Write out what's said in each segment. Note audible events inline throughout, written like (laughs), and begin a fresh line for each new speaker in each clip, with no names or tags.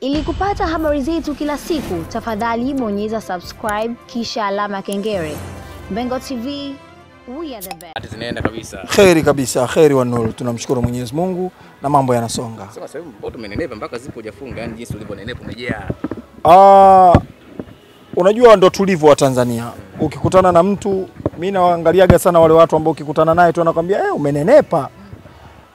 Ili kupata habari zetu kila siku, tafadhali bonyeza subscribe kisha alama ya kengele. Mbengo TV, we are the best.
Zinaenda kabisa.
Kheri kabisa, kheri wa nuru. Tunamshukuru Mwenyezi Mungu na mambo yanasonga.
Sasa sasa hivi bado umenenepa mpaka zipo hujafunga, yani jinsi ulivyonenepa umejaa.
Ah, unajua ndo tulivyo wa Tanzania. Ukikutana na mtu, mimi naangaliaga sana wale watu ambao ukikutana naye tu anakwambia eh, umenenepa.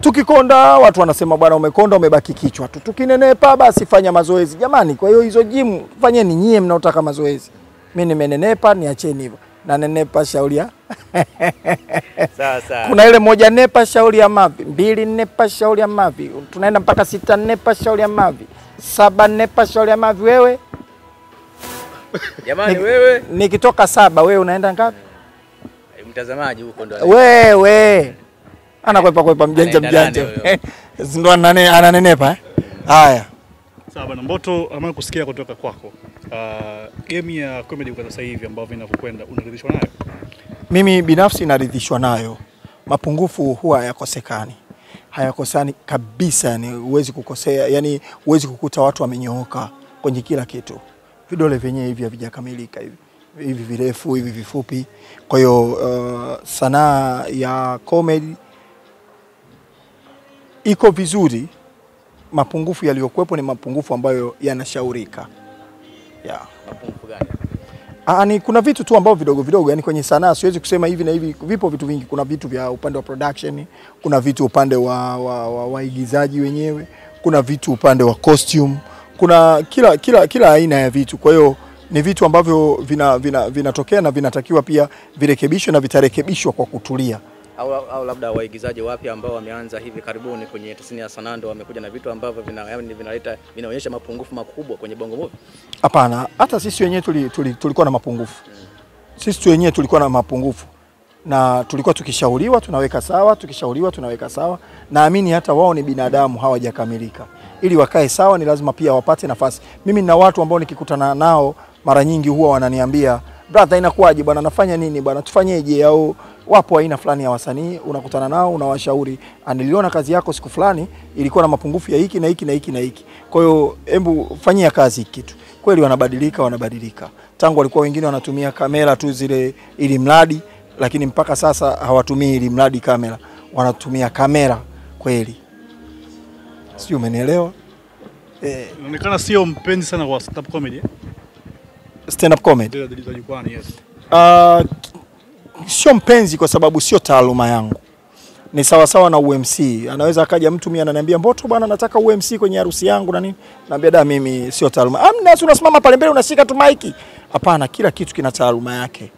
Tukikonda watu wanasema bwana, umekonda umebaki kichwa tu. Tukinenepa basi fanya mazoezi. Jamani, kwa hiyo hizo gym fanyeni nyie mnaotaka mazoezi. Mimi nimenenepa, niacheni hivyo. Na nenepa shauri ya (laughs) kuna ile moja nepa shauri ya mavi, mbili nepa shauri ya mavi, tunaenda mpaka sita nepa shauri ya mavi, saba nepa shauri ya mavi. Wewe
jamani,
Nik,
wewe
nikitoka saba, wewe unaenda ngapi?
mtazamaji huko ndo
Wewe anakwepa kwepa mjanja mjanja, (laughs) ndo ananenepa eh? Haya,
Sawa bana Mboto, ama kusikia kutoka kwako uh, game ya comedy kwa sasa hivi ambavyo inavyokwenda unaridhishwa nayo?
mimi binafsi naridhishwa nayo. Mapungufu huwa hayakosekani, hayakosani kabisa, yani huwezi kukosea, yani huwezi kukuta watu wamenyooka kwenye kila kitu. Vidole vyenyewe hivi havijakamilika hivi hivi virefu hivi vifupi. Kwa hiyo uh, sanaa ya comedy iko vizuri. Mapungufu yaliyokuwepo ni mapungufu ambayo yanashaurika yeah.
mapungufu gani?
Ani, ni kuna vitu tu ambavyo vidogo vidogo, yani kwenye sanaa siwezi kusema hivi na hivi. Vipo vitu vingi, kuna vitu vya upande wa production, kuna vitu upande wa waigizaji wa, wa, wenyewe, kuna vitu upande wa costume, kuna kila kila kila aina ya vitu. Kwa hiyo ni vitu ambavyo vinatokea vina, vina na vinatakiwa pia virekebishwe na vitarekebishwa kwa kutulia.
Au, au labda waigizaji wapya ambao wameanza hivi karibuni kwenye tasnia ya sanando wamekuja na vitu ambavyo vina, yani vinaleta vinaonyesha mapungufu makubwa kwenye bongo movie.
Hapana, hata sisi wenyewe tuli, tuli, tulikuwa na mapungufu. Sisi tu wenyewe tulikuwa na mapungufu na tulikuwa tukishauriwa tunaweka sawa, tukishauriwa tunaweka sawa. Naamini hata wao ni binadamu, hawajakamilika. Ili wakae sawa, ni lazima pia wapate nafasi. Mimi na watu ambao nikikutana nao mara nyingi huwa wananiambia brother, inakuwaje bwana, nafanya nini bwana, tufanyeje? Au wapo aina fulani ya wasanii unakutana nao, unawashauri, aniliona niliona kazi yako siku fulani ilikuwa na mapungufu ya hiki na hiki na hiki na hiki, kwa hiyo hebu fanyia kazi kitu. Kweli wanabadilika, wanabadilika. Tangu walikuwa wengine wanatumia kamera tu zile ili mradi, lakini mpaka sasa hawatumii ili mradi kamera, wanatumia kamera kweli. Sijui umenielewa? Eh,
Inaonekana sio mpenzi sana wa stand up comedy.
Stand up comedy
yes.
Uh, sio mpenzi kwa sababu sio taaluma yangu. Ni sawasawa na UMC. Anaweza akaja mtu mimi ananiambia Mboto bwana, nataka UMC kwenye harusi yangu na nini. Naambia da, mimi sio taaluma. Amna, si unasimama pale mbele unashika tu maiki. Hapana, kila kitu kina taaluma yake.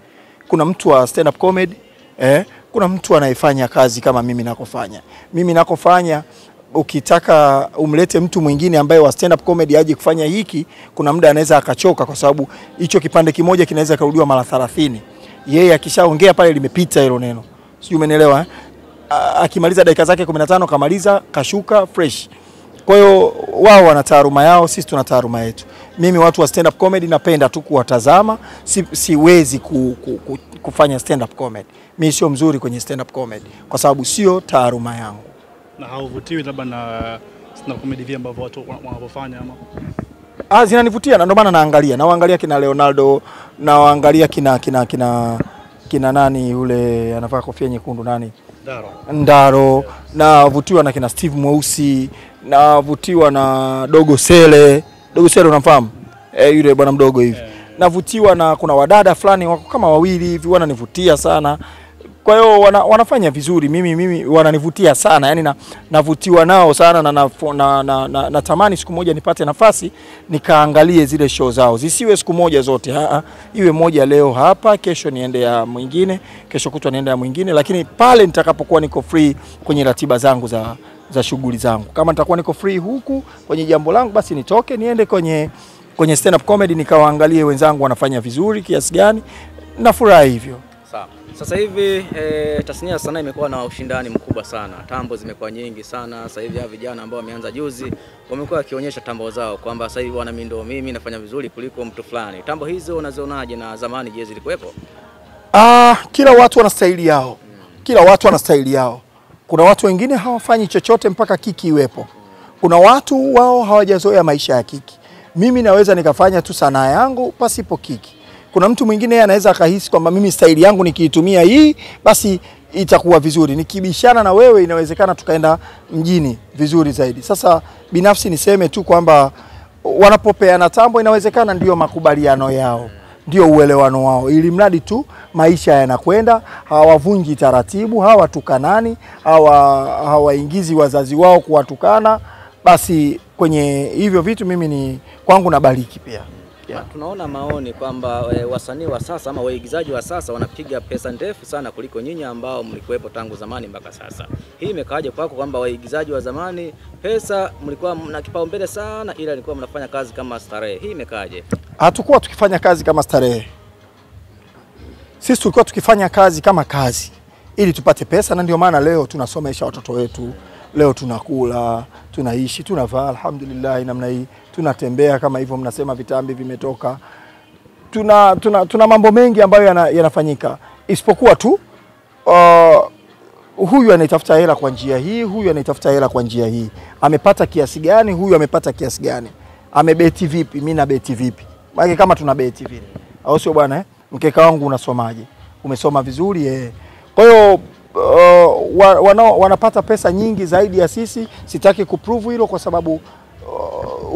Kuna mtu wa stand up comedy eh, kuna mtu anayefanya kazi kama mimi nakofanya. Mimi nakofanya ukitaka umlete mtu mwingine ambaye wa stand up comedy aje kufanya hiki, kuna muda anaweza akachoka, kwa sababu hicho kipande kimoja kinaweza karudiwa mara 30. Yeye akishaongea pale limepita hilo neno, sijui umenielewa eh? Akimaliza dakika zake 15 kamaliza, kashuka fresh. Kwa hiyo wao wana taaruma yao, sisi tuna taaruma yetu. Mimi watu wa stand up comedy napenda tu kuwatazama, si, siwezi ku, ku, ku, kufanya stand up comedy. Mimi sio mzuri kwenye stand up comedy kwa sababu sio taaruma yangu.
Na hauvutiwi labda na stand up comedy vile ambavyo watu wanavyofanya ama
Ah, zinanivutia na ndio maana naangalia. Nawaangalia kina Leonardo, nawaangalia kina kina kina kina nani yule anavaa kofia nyekundu nani?
Ndaro.
Ndaro, navutiwa na kina Steve Mweusi, navutiwa na Dogo Sele. Dogo Sele unamfahamu? Eh, yule bwana mdogo hivi. Yeah. Navutiwa na kuna wadada fulani wako kama wawili hivi wananivutia sana. Kwa hiyo wana, wanafanya vizuri, mimi mimi wananivutia sana. Yani na, navutiwa nao sana na, na, na, na, na, natamani siku moja nipate nafasi nikaangalie zile show zao, zisiwe siku moja zote. Haa, iwe moja leo hapa, kesho niende ya mwingine, kesho kutwa niende ya mwingine, lakini pale nitakapokuwa niko free kwenye ratiba zangu za, za shughuli zangu. Kama nitakuwa niko free huku kwenye jambo langu, basi nitoke niende kwenye kwenye stand up comedy nikawaangalie wenzangu wanafanya vizuri kiasi gani, nafurahi hivyo.
Sawa. Sasa hivi e, tasnia ya sanaa imekuwa na ushindani mkubwa sana, tambo zimekuwa nyingi sana. Sasa hivi hawa vijana ambao wameanza juzi wamekuwa wakionyesha tambo zao kwamba sasa hivi bwana, mimi ndo mimi nafanya vizuri kuliko mtu fulani. Tambo hizo unazionaje na zamani je, zilikuwepo?
Ah, kila watu wana staili yao, kila watu wana staili yao. Kuna watu wengine hawafanyi chochote mpaka kiki iwepo. Kuna watu wao hawajazoea maisha ya kiki. Mimi naweza nikafanya tu sanaa yangu pasipo kiki. Kuna mtu mwingine yeye anaweza akahisi kwamba mimi staili yangu nikiitumia hii basi itakuwa vizuri. Nikibishana na wewe, inawezekana tukaenda mjini vizuri zaidi. Sasa binafsi niseme tu kwamba wanapopeana tambo, inawezekana ndio makubaliano yao, ndio uelewano wao, ili mradi tu maisha yanakwenda, hawavunji taratibu, hawatukanani, hawa hawaingizi wazazi wao kuwatukana. Basi kwenye hivyo vitu mimi ni kwangu nabariki pia.
Yeah. Tunaona maoni kwamba e, wasanii wa sasa ama waigizaji wa sasa wanapiga pesa ndefu sana kuliko nyinyi ambao mlikuwepo tangu zamani mpaka sasa. Hii imekaaje kwako kwamba waigizaji wa zamani pesa mlikuwa mna kipaumbele sana, ila ilikuwa mnafanya kazi kama starehe? Hii imekaaje?
hatukuwa tukifanya kazi kama starehe. Sisi tulikuwa tukifanya kazi kama kazi ili tupate pesa, na ndio maana leo tunasomesha watoto wetu, leo tunakula, tunaishi, tunavaa alhamdulillah namna hii, tunatembea kama hivyo, mnasema vitambi vimetoka. Tuna, tuna, tuna mambo mengi ambayo yana, yanafanyika isipokuwa tu uh, huyu anaitafuta hela kwa njia hii, huyu anaitafuta hela kwa njia hii. Amepata kiasi gani? Huyu amepata kiasi gani? Amebeti vipi? Mimi na beti vipi? Maana kama tuna beti vile, au sio bwana eh? Mkeka wangu unasomaje? Umesoma vizuri eh? Kwa hiyo uh, wana, wanapata pesa nyingi zaidi ya sisi. Sitaki kuprove hilo kwa sababu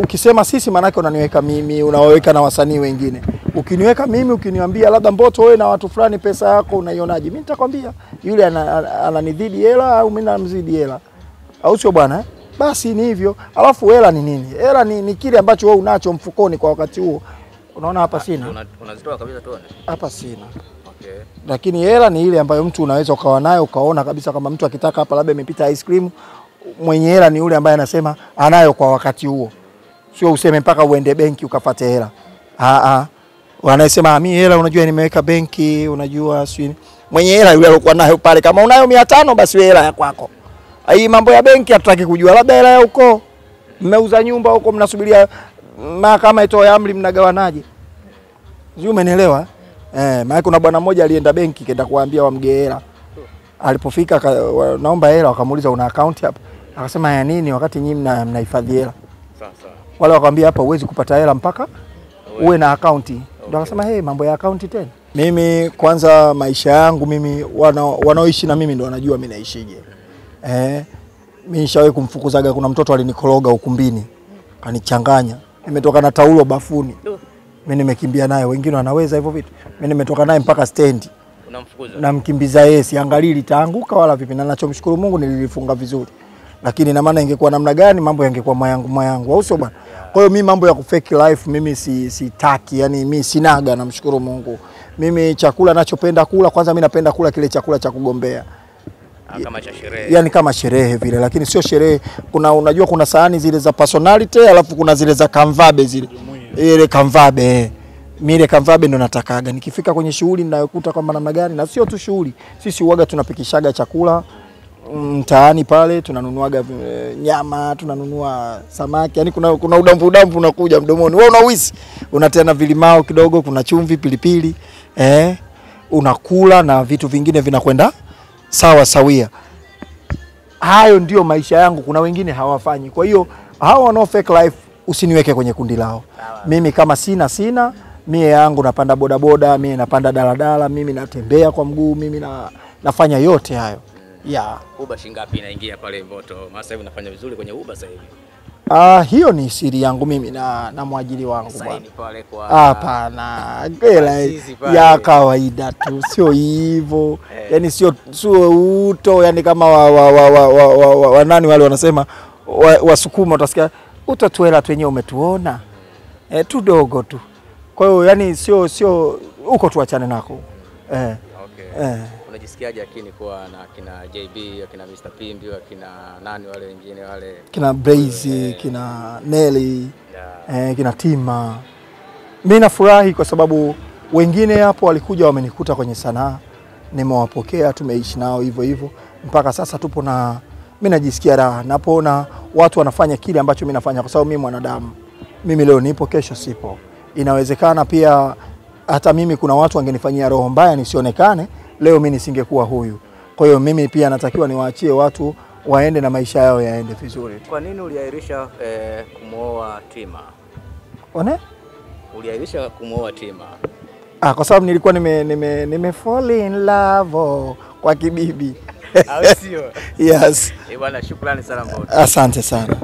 ukisema sisi maanake unaniweka mimi, unawaweka na wasanii wengine. Ukiniweka mimi, ukiniambia labda Mboto, wewe na watu fulani pesa yako unaionaje? Mimi nitakwambia yule ana- ana- ananidhidi hela au mimi namzidi hela, au sio bwana eh? Basi ni hivyo. Alafu hela ni nini? Hela ni, ni kile ambacho wewe unacho mfukoni kwa wakati huo. Unaona hapa sina,
Unazitoa kabisa tuone.
hapa sina
Okay.
lakini hela ni ile ambayo mtu unaweza ukawa nayo ukaona kabisa kama mtu akitaka hapa labda imepita ice cream, mwenye hela ni yule ambaye anasema anayo kwa wakati huo, sio useme mpaka uende benki ukafate hela. Ah ah, wanasema mimi hela unajua nimeweka benki, unajua si mwenye hela yule alikuwa nayo pale. Kama unayo mia tano basi wewe hela ya kwako. Hii mambo ya benki hatutaki kujua, labda hela ya huko mmeuza nyumba huko, mnasubiria mahakama itoe amri, mnagawanaje? Sio, umenielewa? Eh, maana kuna bwana mmoja alienda benki kenda kuambia wamgee hela. Alipofika naomba hela, wakamuuliza una account hapa? Akasema ya nini wakati nyinyi mna mnahifadhi hela?
Sawa.
Wale wakwambia hapa huwezi kupata hela mpaka uwe. na akaunti. Ndio akasema hey, mambo ya akaunti tena. Mimi kwanza maisha yangu mimi wana, wanaoishi na mimi ndo wanajua mimi naishije. Eh, mimi nishawahi kumfukuzaga, kuna mtoto alinikoroga ukumbini kanichanganya, nimetoka na taulo bafuni, mimi nimekimbia naye. Wengine wanaweza hivyo vitu, mimi nimetoka naye mpaka stendi. Namkimbiza yeye, siangalii litaanguka wala vipi, na nachomshukuru Mungu nililifunga vizuri, lakini na maana ingekuwa namna gani mambo yangekuwa mayangu mayangu, au sio bwana? Kwa hiyo mimi mambo ya kufake life mimi si sitaki, yani mimi sinaga, namshukuru Mungu. Mimi chakula nachopenda kula, kwanza mimi napenda kula kile chakula cha kugombea
Ah, kama cha sherehe.
yani kama sherehe vile, lakini sio sherehe. Kuna unajua, kuna sahani zile za personality, alafu kuna zile za kamvabe zile, ile kamvabe. Mimi ile kamvabe ndo natakaga. Nikifika kwenye shughuli ninayokuta kwamba namna gani, na sio tu shughuli, sisi uaga tunapikishaga chakula mtaani pale, tunanunuaga eh, nyama, tunanunua samaki, yani kuna, kuna udambu udambu unakuja mdomoni, wewe unawisi, unatia na vilimao kidogo, kuna chumvi, pilipili eh, unakula na vitu vingine vinakwenda sawa sawia hayo ndio maisha yangu. Kuna wengine hawafanyi. Kwa hiyo hao wanao fake life usiniweke kwenye kundi lao. Mimi kama sina sina, mie yangu napanda bodaboda, mie napanda daladala, mimi natembea kwa mguu, mimi na, nafanya yote hayo yeah.
Uba shingapi inaingia pale Mboto? Maana sasa hivi unafanya vizuri kwenye Uba sasa hivi.
Ah, hiyo ni siri yangu mimi na, na mwajiri wangu bwana.
Saini pale kwa
Hapana, hela ya kawaida tu, sio hivyo
hey.
yani, sio sio uto yani kama wa, wa, wa, wa, wa, wa, wa, wa nani wale wanasema wasukuma, wa- utasikia uto tu hela tu wenyewe umetuona eh, tudogo tu. Kwa hiyo yani sio sio huko, tuachane nako eh,
Okay.
eh.
Unajisikiaje akini kuwa na kina JB, akina Mr. Pimbi, akina nani wale wengine wale?
kina Blaze, kina Nelly
yeah.
eh, kina Tima. Mi nafurahi kwa sababu wengine hapo walikuja wamenikuta kwenye sanaa, nimewapokea, tumeishi nao hivyo hivyo mpaka sasa tupo na mi najisikia raha napoona watu wanafanya kile ambacho mi nafanya, kwa sababu mi mwanadamu, mimi leo nipo, kesho sipo. Inawezekana pia hata mimi kuna watu wangenifanyia roho mbaya nisionekane, leo mi nisingekuwa huyu. Kwa hiyo mimi pia natakiwa niwaachie watu waende na maisha yao yaende vizuri.
Kwa nini uliahirisha eh, kumwoa Tima?
One?
Uliahirisha kumwoa Tima?
Ah, kwa sababu nilikuwa nime, nime, nime fall in love oh, kwa kibibi (laughs)
Au sio? (laughs)
yes.
Eh, bwana shukrani sana.
Asante sana.